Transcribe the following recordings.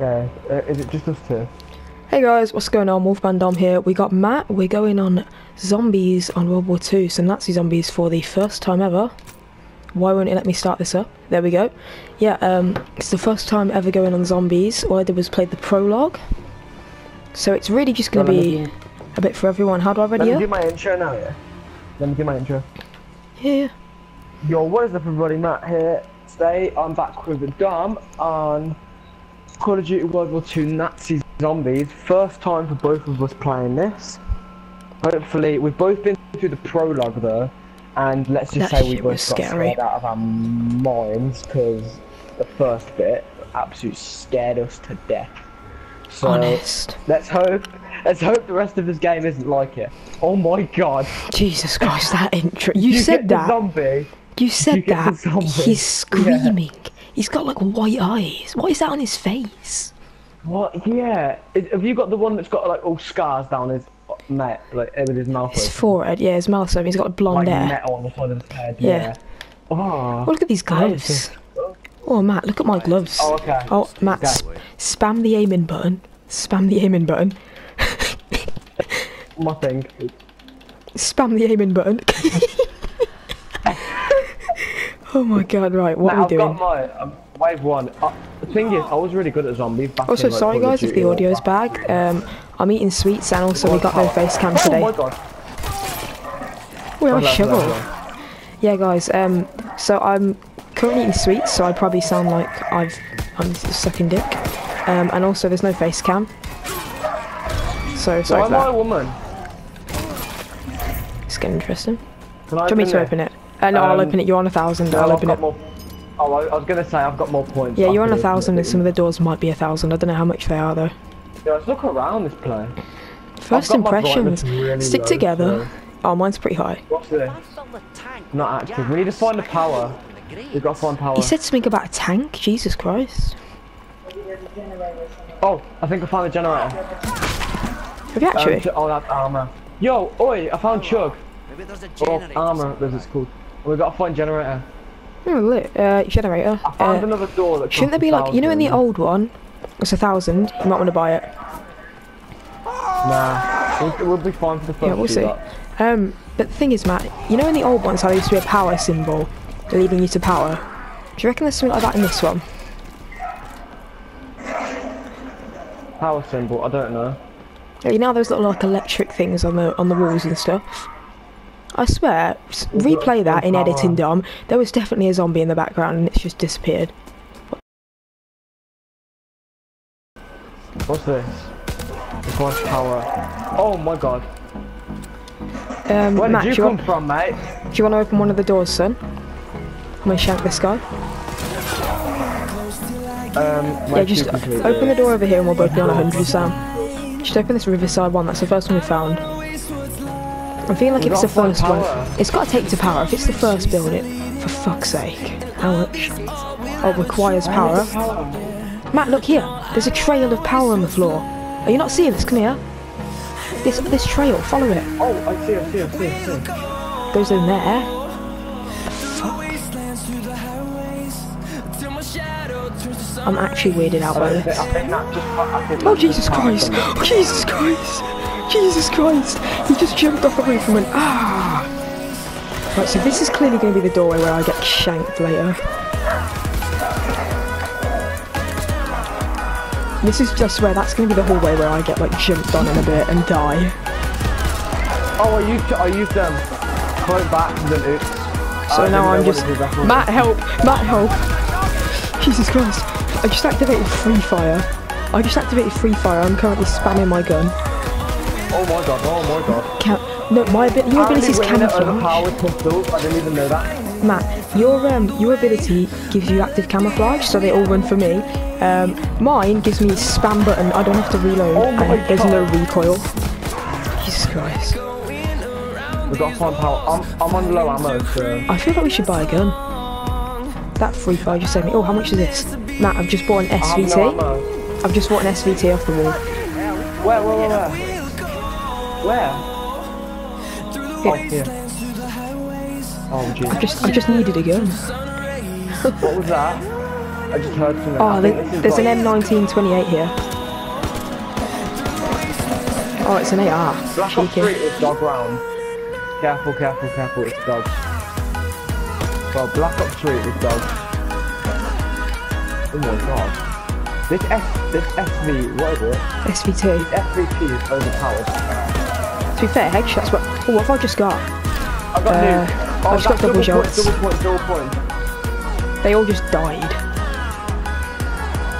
Yeah, uh, is it just us two? Hey guys, what's going on? Wolfman Dom here. We got Matt. We're going on zombies on World War II, so Nazi zombies for the first time ever. Why won't it let me start this up? There we go. Yeah, um, it's the first time ever going on zombies. All I did was play the prologue. So it's really just going to be a bit for everyone. How do I ready Let me do my intro now, yeah? Let me do my intro. Yeah. Yo, what is up everybody, Matt here. Today I'm back with the Dom on Call of Duty World War II Nazi Zombies. First time for both of us playing this. Hopefully, we've both been through the prologue though, and let's just That say we both got scary. scared out of our minds because the first bit absolutely scared us to death. So Honest. let's hope, let's hope the rest of this game isn't like it. Oh my god! Jesus Christ, that intro. You, You said that. zombie. You said you that. He's screaming. He's got like white eyes. What is that on his face? What? Yeah. Is- have you got the one that's got like all scars down his neck, like with his mouth His open? forehead, yeah, his mouth open. He's got blonde like hair. metal on the side of his head. Yeah. Yeah. Oh. Oh, look at these gloves. Oh, Matt, look at my gloves. Oh, okay. Oh, Matt, Okay. sp- spam the aiming button. Spam the aiming button. My thing. Spam the aiming button. oh my god, right, what Now, are I've we doing? got my um, wave one. Uh, the thing is, I was really good at zombies. Back Also, in, like, sorry guys if the audio's bad. Um, I'm eating sweets and also we got no face cam Oh today. my god. We are shovel. Yeah, guys. Um, so I'm currently eating sweets, so I probably sound like I've I'm sucking dick. Um, and also there's no face cam. So sorry Why am I a woman? It's getting interesting. Can I Do you want me to it? open it? Uh, no, I'll Um, open it. You're on a thousand. No, I'll open it. more. Oh, I, I was gonna say I've got more points. Yeah, you're on a thousand, and some of the doors might be a thousand. I don't know how much they are though. Yeah, let's look around this place. 1st got my impressions. really Stick low, together. so- Oh, mine's pretty high. What's this? Not active. We need to find the power. We've got to find power. He said something about a tank. Jesus Christ. Oh, I think I found the generator. Have you actually? Um, oh, that's armor. Yo, oi, I found Chug. Maybe there's a Or generator. armor, as it's called. And we've got a find generator. oh, look. Uh, generator. I found Uh, another door that shouldn't there be like you know in the old one? It's a thousand. You might want to buy it. Nah, we'll, we'll be fine for the first Yeah, we'll see. Um, but the thing is, Matt, you know in the old ones how there used to be a power symbol leading you to power? Do you reckon there's something like that in this one? Power symbol, I don't know. You know those little like electric things on the on the walls and stuff? I swear, replay that in editing, Dom. There was definitely a zombie in the background and it's just disappeared. What's this? Requires power. Oh my god. Um, Where Matt, did you you, come want, from, mate? do you want to open one of the doors, son? I'm gonna shank this guy. Um, Yeah, just open the door over here and we'll both be on 100, Sam. Just open this Riverside one, that's the first one we found. I'm feeling like We if it's the gotta first one, it's got to take to power. If it's the first build it, for fuck's sake. How much? Oh, requires power. Matt, look here. There's a trail of power on the floor. Are you not seeing this? Come here. This this trail, follow it. Oh, I see, I see, I see, I see. Goes in there. I'm actually weirded out by this. think that just. I think Oh Jesus Christ! Oh Jesus Christ! Jesus Christ! He just jumped off the roof and went ah! Right, so this is clearly going to be the doorway where I get shanked later. This is just where that's going to be the hallway where I get like jumped on in a bit and die. Oh, I used I used um, clone back and then oops. So I now I'm just what it was, that's Matt help! Matt help! Jesus Christ! I just activated free fire. I just activated free fire. I'm currently spamming my gun. Oh my god, oh my god. Cam- no, my abi- your ability is Apparently women are camouflage. pistols, I didn't even know that. Matt, your um, your ability gives you active camouflage, so they all run for me. Um, mine gives me spam button. I don't have to reload, Oh and there's no recoil. Jesus Christ! We've got find power. I'm, I'm on low ammo, so. I feel like we should buy a gun. That free fire just saved me. Oh, how much is this? Matt, I've just bought an no SVT. ammo. I've just bought an SVT off the wall. Where, where, where, where? Where? Oh, here. Oh, I just I just needed a gun. What was that? I just heard something. Oh, I there- think this is there's like an M1928 here. Oh, it's an AR. Black Ops Cheeky. 3 is dog round. Careful, careful, careful, it's dog. Well, Black Ops 3 is dog. Oh my god. This S, this SV, what is it? SVT. SVP is overpowered. To be fair, headshots, but oh, what have I just got? I've got Uh, new. Oh, I've just got double point, shots. double point, double point. They all just died.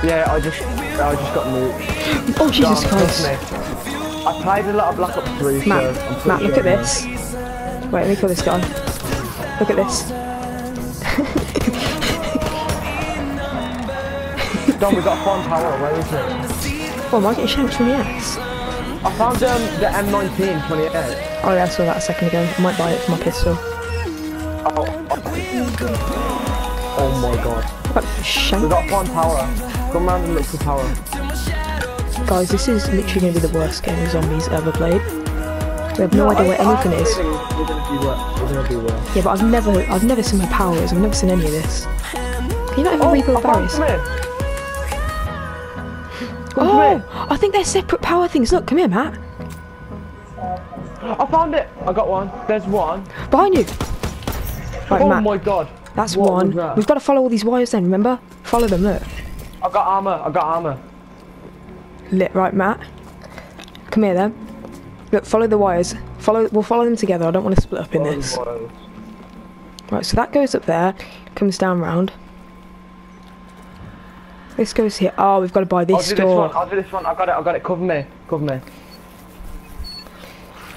Yeah, I just, I just got new. Oh, Jesus trust Christ. I played a lot of Black Ops 3, so I'm Matt, look sure at this. Wait, let me kill this guy. Look at this. Dom, we got a fun power, where is it? Oh, am I getting shanked from the ass? I found um, the M19 28. Oh yeah, I saw that a second ago. I might buy it for my pistol. Oh, oh. oh my god. I got We got one power. Come round and look for power. Guys, this is literally going to be the worst game of zombies ever played. We have no, idea where anything is. We're gonna be worse. We're gonna be worse. Yeah, but I've never, I've never seen my powers. I've never seen any of this. Can you not even Oh, rebuild I barriers? Some here. Come Oh. I think they're separate power things. Look, come here, Matt. I found it. I got one. There's one. Behind you. Oh right, oh Matt. my god. That's What one. that? We've got to follow all these wires then, remember? Follow them, look. I got armor. I got armor. Lit, right, Matt? Come here then. Look, follow the wires. Follow. We'll follow them together. I don't want to split up in this. Oh, Right, so that goes up there, comes down round. This goes here. Oh, we've got to buy I'll this do this door. one. I'll do this one. I got it. I got it. Cover me. Cover me.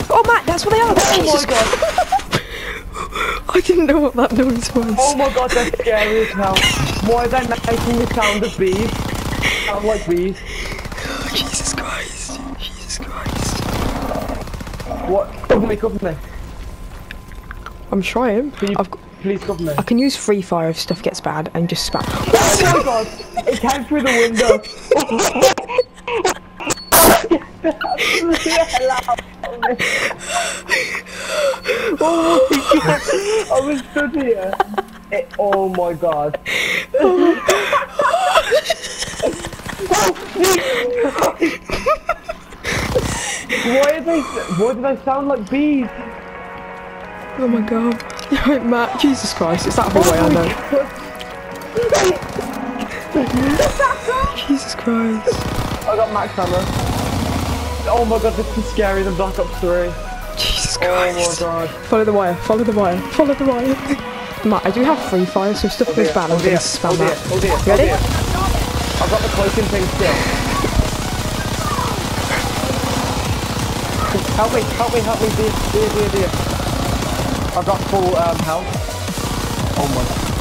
Oh, Matt, that's what they are. Oh Jesus my god. I didn't know what that noise was. Oh my god, they're scary as hell. Why are they making the sound of bees? Sound like bees. Oh, Jesus Christ. Jesus Christ. What? Cover me, cover me. I'm trying. I've, got- please cover me? I can use free fire if stuff gets bad and just spam. Oh my god, it came through the window. oh my god, I was stood here. It, oh my god. why are they? Why do they sound like bees? Oh my god. Right, Matt, Jesus Christ, it's that whole way I know. Jesus Christ. I got max hammer. Oh my god, this is scary than Black Ops 3. Jesus Christ. Oh my god. Follow the wire, follow the wire, follow the wire. Matt, I do have free fire, so stuff goes bad, I'm gonna spam oh dear, that. oh dear, oh Ready? dear. I've got the cloaking thing still. Help me, help me, help me, dear, dear, dear, dear. I've got full um, health. Oh my. God.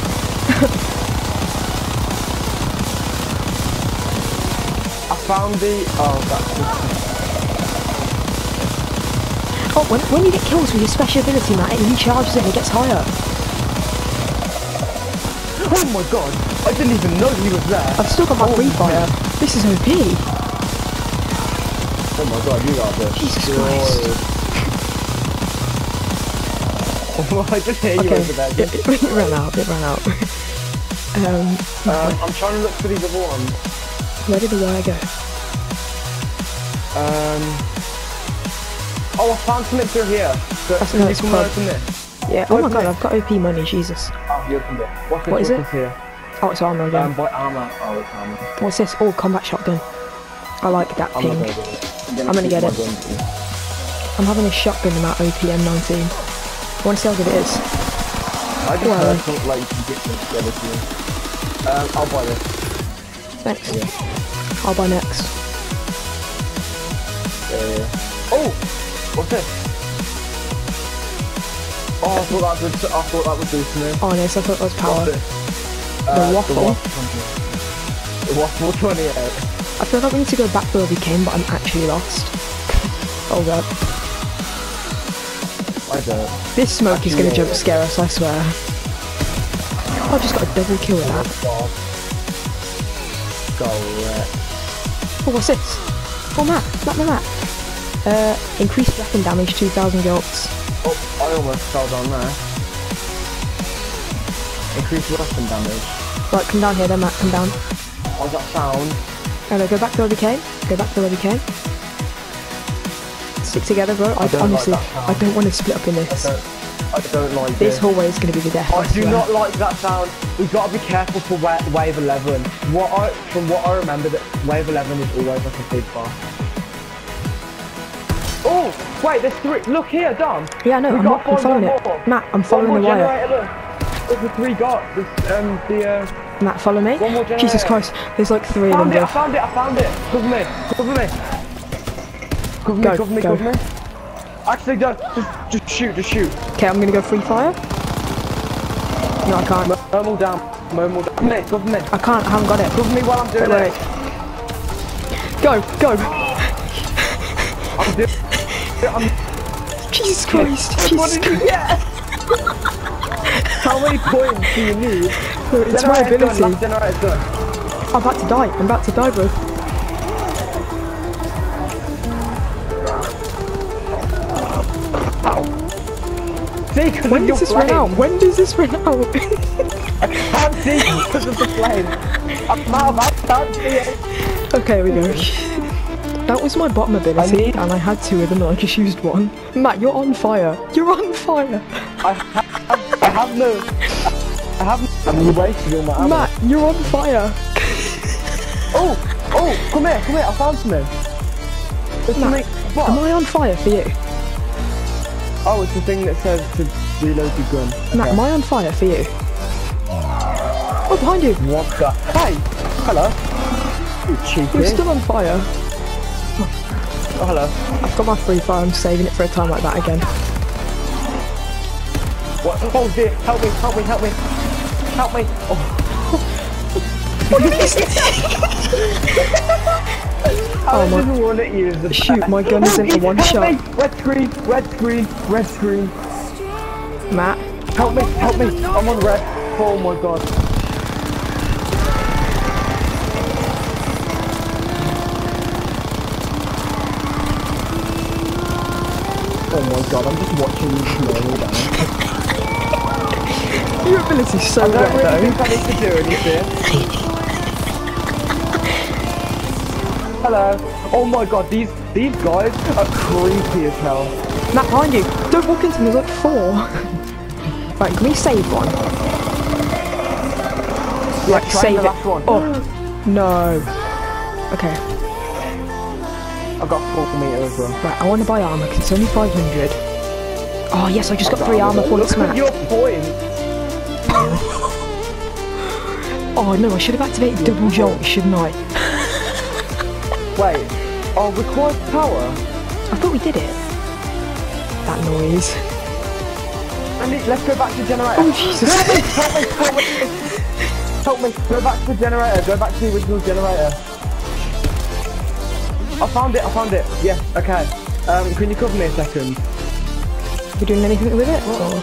I found the. Oh, that's. Oh, when, when you get kills with your special ability, Matt, it recharges it and it gets higher. Oh my god! I didn't even know he was there. I've still got my free fire. This is OP. Oh my god, you got this. Jesus Christ. Oh, I just hear you Okay, over there. it, ran out, it ran out. um, Um, I'm trying to look for these other ones. where did the wire go? Um. Oh, I found something through here. So, That's you come this? Yeah, oh my god, it? I've got OP money, Jesus. Oh, you opened it. What's this? What is it? here? Oh, it's armor again. Um, armor. Oh, it's armor. What's this? Oh, combat shotgun. I like that I'm ping. gonna. I'm gonna get it. gun. I'm having a shotgun in OPM 19. I want to see how good it is. I just Well. heard like you can get this together to you. Um, I'll buy this. Thanks. Yeah. I'll buy next. Uh, oh, what's this? Oh, I thought that would. I thought that would do something. Oh, yes, I thought that was power. This? The Uh, waffle. The waffle 28. I feel like we need to go back to where we came, but I'm actually lost. oh god. This smoke is gonna jump scare us, I swear. I just got a double kill with that. Oh, what's this? Oh, Matt, Matt, Matt, Matt. Uh, increased weapon damage, 2,000 jolts. Oh, I almost fell down there. Increased weapon damage. Right, come down here then, Matt. Come down. How's that sound? Hello, go back to where we came. Go back to where we came. Stick together, bro. I, don't like honestly, that. I don't want to split up in this. I don't like This this. hallway is going to be the death. I do not like that sound. We've got to be careful for wa- wave 11. What I, from what I remember, that wave 11 is always like a big boss. Oh, wait, there's three. Look here, Dom. Yeah, no, We I'm, not, I'm following more. it. Matt, I'm following more the wire. Look. There's the three got. There's, um, the, uh, Matt, follow me. One more Jesus. Christ, there's like three of them. it, I found it, I found it. Cover me, cover me. Cover me, cover me, go. cover me. Actually, don't. Just, just shoot, just shoot. Okay, I'm gonna go free fire. No, I can't. Normal down, normal down. Cover me, cover me. I can't. I haven't got it. Cover me while I'm doing Wait, it. wait. Go, go. I'm doing it. I'm Jesus Christ. What Jesus did you Christ. get? How many points do you need? It's my ability. done. I'm about to die. I'm about to die, bro. When of does this run out? When does this run out? I can't see because of the flame. I'm out I can't see it. okay, here we go. That was my bottom ability, need- and I had two of them, and I just used one. Matt, you're on fire. You're on fire. I have, I have no. I have. no... I'm wasting all my ammo. Matt, you're on fire. Oh, oh, come here, come here. I found something. It's Matt, something. What? Am I on fire for you? Oh, it's the thing that says to reload your gun. Matt, am I on fire for you? Oh, behind you. What the? Hey, hello. You cheeky. You're still on fire. Oh, hello. I've got my free fire. I'm saving it for a time like that again. What? Oh dear, help me, help me, help me. Help me. Oh. Oh my. I just want to use the Shoot, my gun isn't a one help shot. Me. Red screen, red screen, red screen. Matt, Help me, help me. I'm on red. Oh my god. Oh my god, I'm just watching you slow down. your ability's so I don't red really though. think I need to do anything. Hello. Oh my god, these these guys are creepy as hell. Matt, behind you. Don't walk into me. There's like four. right, can we save one? Yeah, Right, save it. one. Oh, no. Okay, I got four meter as well. right, I want to buy armor because it's only 500. Oh, yes, I just got three armor points, Look at your point. Oh, no, I should have activated double jolt, shouldn't I? Wait. Oh, required power. I thought we did it. That noise. Let's go back to the generator. Oh, Jesus. Help me! Help me! Help me! Help me! Go back to the generator. Go back to the original generator. I found it. I found it. Yes. Okay. Um, can you cover me a second? You doing anything with it? Or...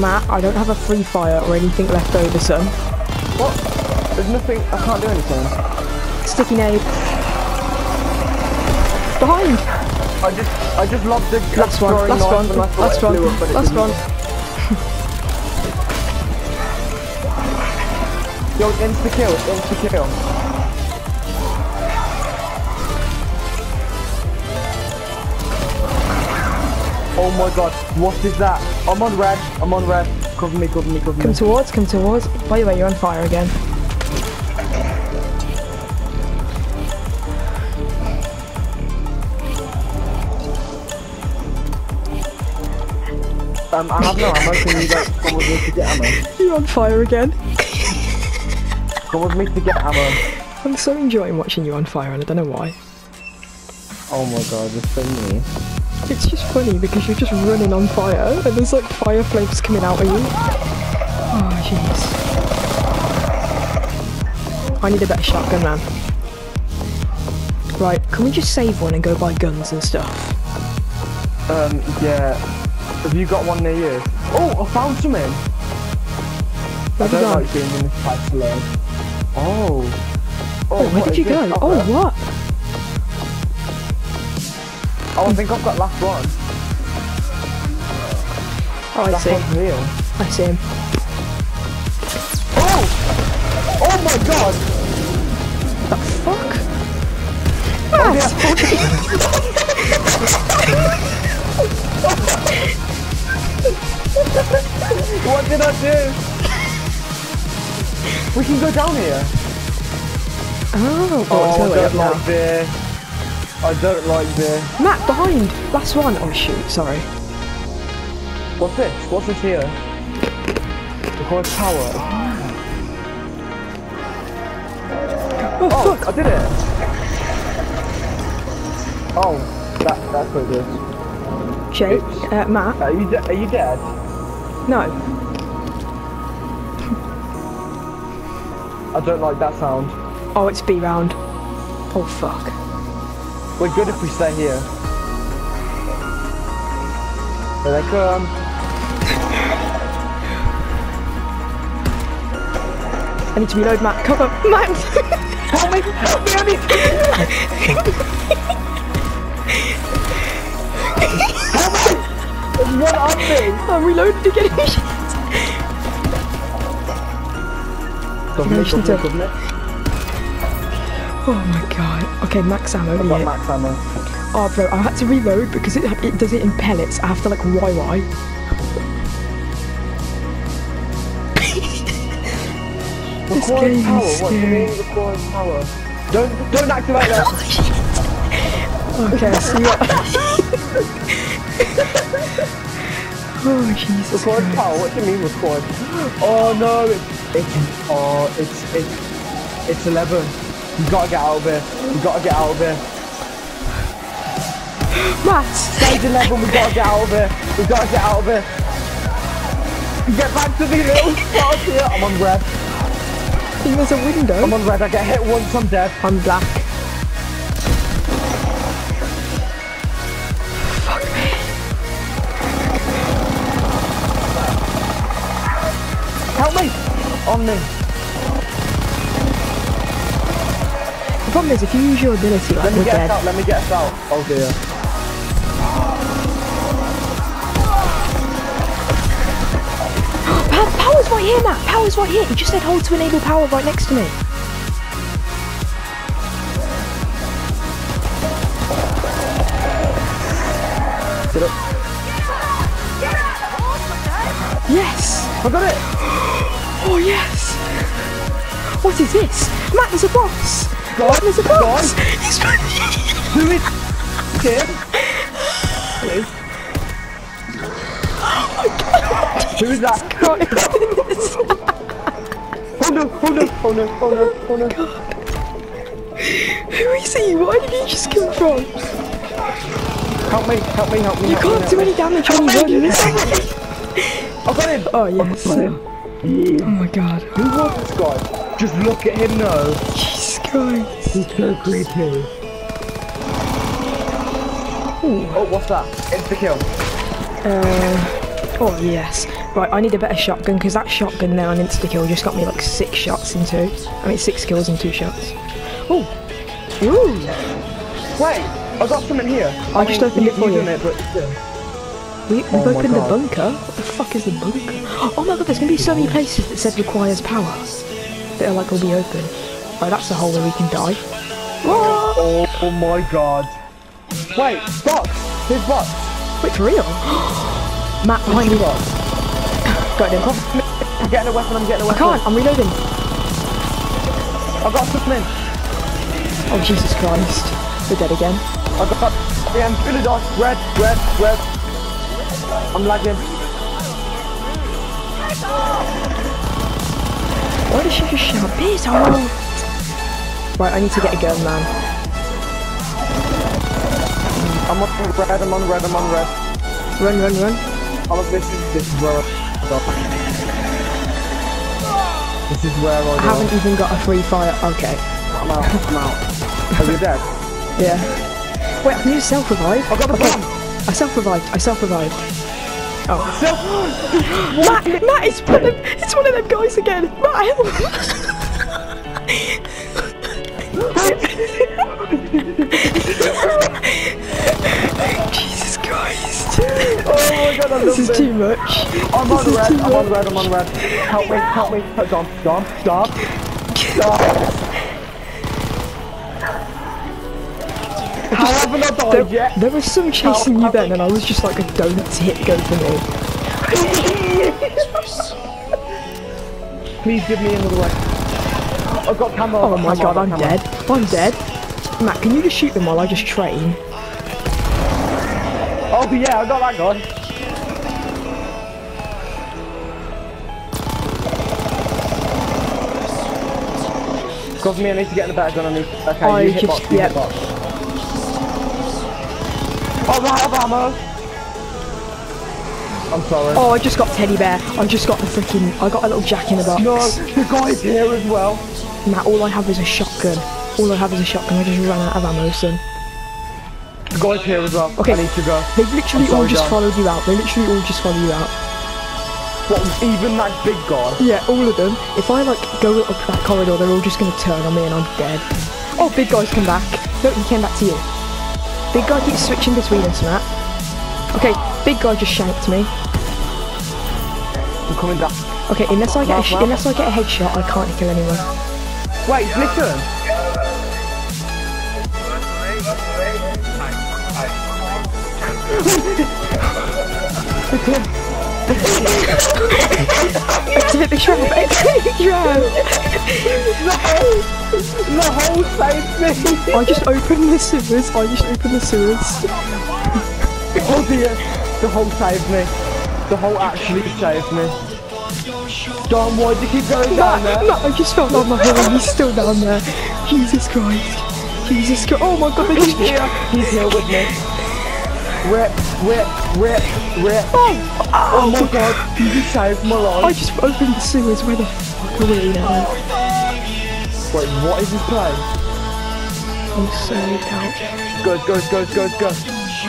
Matt, I don't have a free fire or anything left over, son. What? There's nothing. I can't do anything. Sticky nade. Behind! I just, I just lobbed the Last one, last one, and I thought last one, blew up, but it last one. Yo, insta kill, insta kill. Oh my god, what is that? I'm on red, I'm on red. Cover me, cover me, cover me. Come towards, come towards. By the way, you're on fire again. Um, I have no ammo, can you guys come with me to get ammo? You're on fire again. Come with me to get ammo. I'm so enjoying watching you on fire and I don't know why. Oh my god, it's so mean. It's just funny because you're just running on fire and there's like fire flames coming out of you. Oh jeez. I need a better shotgun man. Right, can we just save one and go buy guns and stuff? Um, yeah. Have you got one near you? Oh, I found something! I Where'd don't go? like being in this type of alone. Oh. Oh, where did you go? Oh, there. what? Oh, I think I've got last one. Oh, I Last see. one's here. I see him. Oh! oh my god! The fuck? Oh, ah. Matt! What did I do? We can go down here. Oh, Oh, oh, I it's all the way up don't now. like this. I don't like this. Matt, behind! Last one. Oh shoot, sorry. What's this? What's this here? Record power. Oh, Oh, fuck! I did it. Oh, that that's what it is. Shay, uh, Matt? Are you are you dead? No. I don't like that sound. Oh, it's B round. Oh fuck. We're good if we stay here. Here they come. I need to reload Matt. Come on, Matt! Help me! Help me! I need One on! I'm reloading again. Governor, governor. governor. oh my god. Okay, max ammo. I've got max ammo. Oh, bro, I had to reload because it, it does it in pellets. I have to like YY. Record game power. is What do you scary. mean record power? Don't don't activate that. Okay, see what. oh, Jesus. Record Christ. power. What do you mean record? Oh no! It's it's oh it's it's it's eleven. You gotta get out of here. You gotta get out of here. Matt! Stage eleven. We gotta get out of here. We gotta get out of here. Get back to the little spot here. I'm on red. I think there's a window. I'm on red. I get hit once. I'm dead. I'm black. The problem is, if you use your ability, like, Let me get dead. us out. Let me get us out. Oh dear. Power's right here, Matt. Power's right here. You just said hold to enable power right next to me. Sit up. Yes. I got it. Yes. What is this? Matt, there's a boss. God, There's a boss. God. He's Who is? Hello. Who is that? Oh no, oh no, oh no, oh no, oh no. Who is he? Where did he just come from? Help me, help me, help me. You help can't help do me. any damage when you run. I got him. Oh yes. I. Oh my god. Who was this guy? Just look at him now. Jesus Christ. He's so creepy. Oh, what's that? Insta kill. Uh, oh yes. Right, I need a better shotgun because that shotgun there on insta kill just got me like six shots in two. I mean six kills in two shots. Oh. Ooh. Wait, I got something here. I just opened it for you. It, but still. We, we've Oh opened the bunker. What the fuck is the bunker? Oh my god, there's gonna be so many places that said requires power that are like will be open. Oh, that's the hole where we can die. Oh, oh my god. Wait, box. His box. Wait, for real? Matt, behind you. box. Got him. I'm getting a weapon. I'm getting a weapon. I can't. I'm reloading. I've got something. Oh Jesus Christ. We're dead again. I got. Yeah, I'm. Red, red, red. I'm lagging. Why did she just shout piss off? Right, I need to get a gun, man. I'm on red. I'm on red. I'm on red. Run, run, run. I'm on, this is this is where I go. This is where I. I haven't even got a free fire. Okay. I'm out. I'm out. Are you dead? Yeah. Wait, I can use self revive. I got the okay. bomb. I self revived. I self revived. Oh. Self. Matt, Matt, it's one of, it's one of them guys again. Matt, help. Jesus Christ. Oh my god, I This is too much. I'm This on red. I'm on much. red. I'm on red. Help me. Help me. Stop. Stop. Stop. Haven't I died There, yet? there was some chasing you then, and I was just like, don't hit go for me. Please give me another way. I've got camo. Oh my god, I'm dead. I'm dead. Matt, can you just shoot them while I just train? Oh yeah, I got that guy. Cause me, I need to get in the better gun. I need. Okay, I you hit just- box. You yeah. hit box. Oh, I have ammo. I'm sorry. Oh, I just got teddy bear. I just got the freaking. I got a little jack in the box. No, the guy's here as well. Matt, all I have is a shotgun. All I have is a shotgun. I just ran out of ammo, son. The guy's here as well. Okay. I need to go. They literally sorry, all just followed you out. They literally all just followed you out. What? Even that big guy? Yeah, all of them. If I like go up that corridor, they're all just gonna turn on me and I'm dead. Oh, big guy's come back. No, he came back to you. Big guy keeps switching between us, Matt. Okay, big guy just shanked me. I'm coming back. Okay, unless I get Well, well. unless I get a headshot, I can't kill anyone. Wait, Exit the trap! Exit the trap! No, the whole saved me. I just opened the sewers. I just opened the sewers. Oh dear, the hole saved me. The hole actually saved me. Dom, why'd you keep going down there? Matt, I just fell down the hole. He's still down there. Jesus Christ. Jesus Christ. Oh my god, He's here. He's here with me. Rip, rip, rip, rip. Oh, oh, Oh my god, you just saved my life. I just opened the sewers. Where the fuck are we now? Wait, what is this place? I'm so out. Go, go, go, go, go.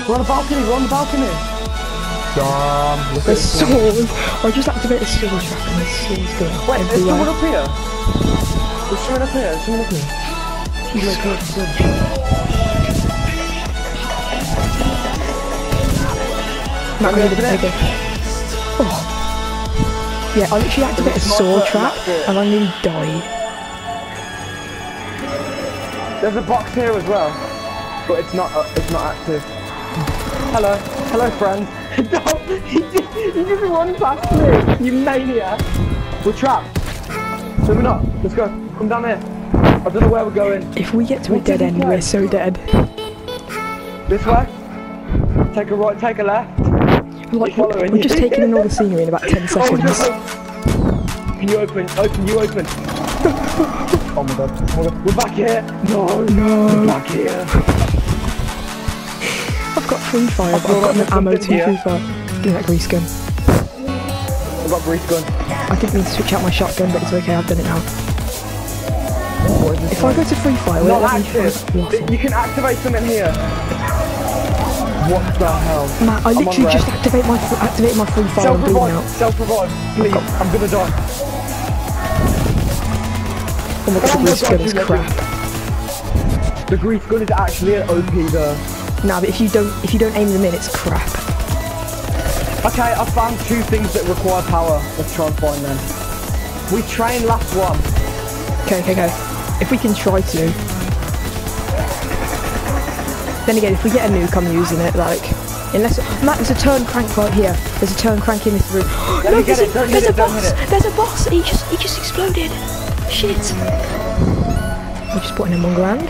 We're on the balcony, we're on the balcony. Dom, look The at this. sword. I just activated the sword trap and the sword's going Wait, there's someone up here. There's someone up here, there's someone up here. He's like, look, Matt, Let me I'm open gonna it. take. Oh. Yeah, I literally activated a It's not sword that- trap that's it. and I nearly died. There's a box here as well, but it's not. Uh, it's not active. Hello, hello, friend. Dom, he just, he just run past me. You maniac. We're trapped. No, we're not. Let's go. Come down here. I don't know where we're going. If we get to a dead end, he we're so dead. This way. Take a right. Take a left. Like, following we're just taking in all the scenery in about 10 Oh seconds. no! Can you open? Open. You open. oh my god. Oh my god. We're back here. No. No. We're back here. I've got free fire, but I've thought got I no ammo something to free fire. Give me that grease gun. I've got grease gun. I didn't mean to switch out my shotgun, but it's okay, I've done it now. What is this If I go to free fire, will Not it let me active. You can activate something here. What the hell? Matt, I I'm literally just activate my activate my free fire and Self-revive. out. Self-revive. Please. I'm gonna die. Oh my god, the my grease God, gun is crap. The grease gun is actually an OP there. Nah, but if you don't if you don't aim them in, it's crap. Okay, I found two things that require power. Let's try and find them. We train last one. Okay, okay, okay. If we can try to. Then again, if we get a nuke, I'm using it, like... Unless... Matt, there's a turn crank right here. There's a turn crank in this room. No, there's, it, a, there's hit a it, boss! There's a boss! He just, he just exploded! Shit! We're just putting him on ground.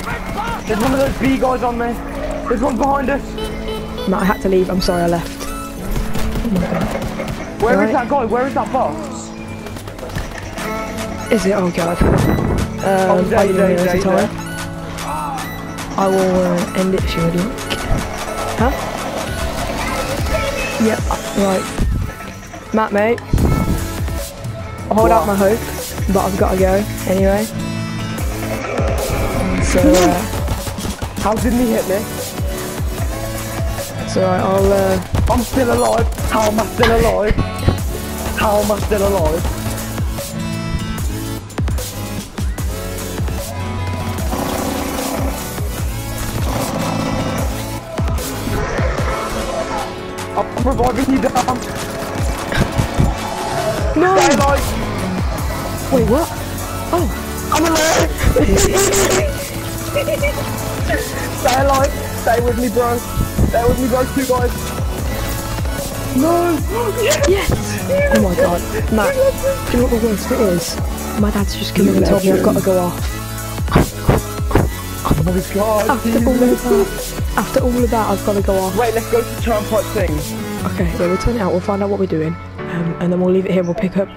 There's one of those B guys on me. There's one behind us. Matt, I had to leave. I'm sorry I left. Oh my god. Where is Right. that guy? Where is that boss? Is it? Oh god. Oh, Um, he's there, I he's didn't I will uh, end it if you would like. Huh? Yep, right. Matt, mate. I'll hold out my hope, but I've got to go anyway. So, uh, How didn't he hit me? alright, I'll, uh, I'm still alive. How am I still alive? How am I still alive? I'm reviving you, Dom. No! Wait, what? Oh, I'm alive! Stay alive! Stay with me, bro! Stay with me, bro, two guys! No! Yes! Oh my god. Matt, do you know what the worst bit is? My dad's just come in and told me I've got to go off. Oh my god! After all after all of that, I've got to go off. Wait, let's go to the turnpike thing. Okay, yeah, we'll turn it out. We'll find out what we're doing, um, and then we'll leave it here. We'll pick up,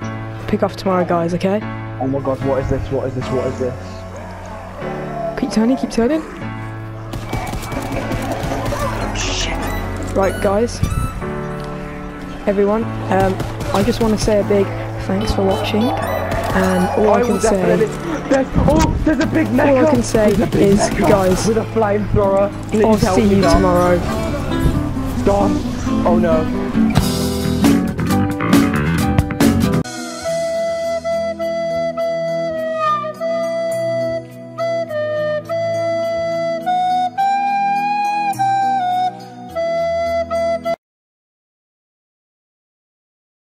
pick off tomorrow, guys. Okay? Oh my god, what is this? What is this? What is this? Keep turning. Keep turning. Right, guys. Everyone, um, I just want to say a big thanks for watching, and all I, I can say. There's, oh, there's a big mecha. All I can say is, guys, with a flamethrower. Please I'll see you tomorrow. Dom. Oh no.